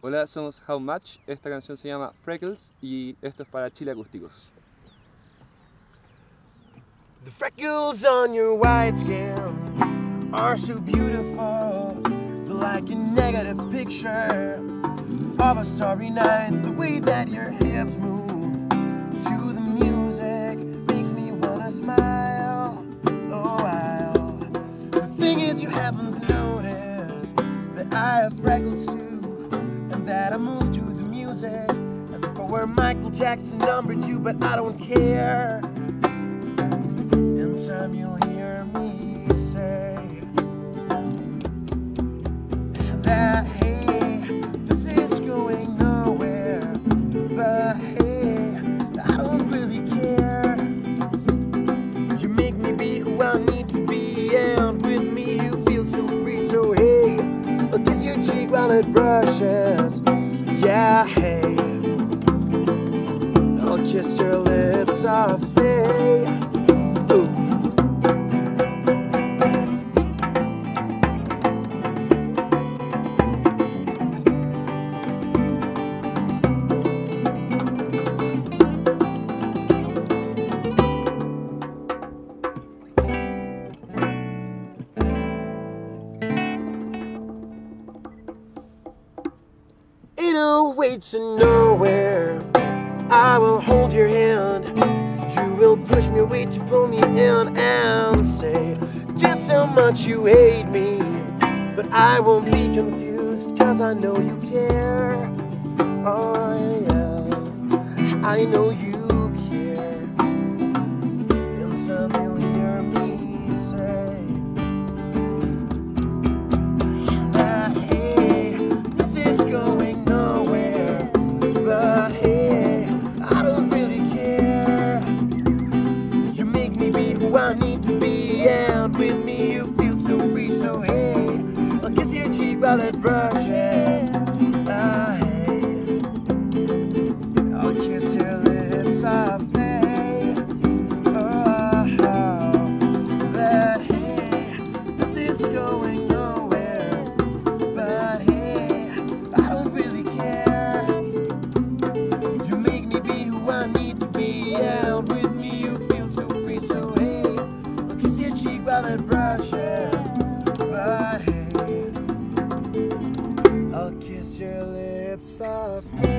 Hola, somos How Much. Esta canción se llama Freckles y esto es para Chile Acústicos. The freckles on your white skin are so beautiful. They're like a negative picture of a starry night. The way that your hips move smile. Oh, wow. The thing is, you haven't noticed that I have freckles too, and that I move to the music as if I were Michael Jackson number two, but I don't care. In time, you'll hear it brushes. Yeah, hey, I'll kiss your lips softly. Way to nowhere, I will hold your hand. You will push me away to pull me in and say just how much you hate me. But I won't be confused, cause I know you care. Oh, yeah. I know you back. softly.